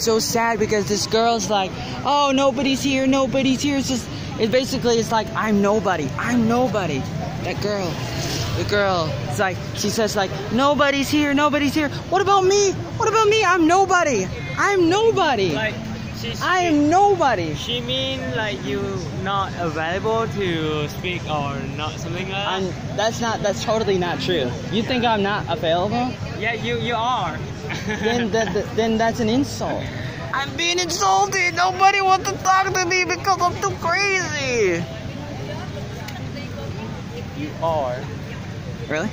it's so sad because this girl's like, oh, nobody's here, nobody's here. It's just, it basically it's like, I'm nobody, I'm nobody. That girl, the girl, it's like, she says like, nobody's here, nobody's here. What about me? What about me? I'm nobody. I'm nobody. Like she, I am nobody. She mean like you not available to speak or not something like that. I'm, that's not, that's totally not true. You think I'm not available? yeah, you you are. then, that, that- then that's an insult. I'm being insulted. Nobody wants to talk to me because I'm too crazy. you are. Really?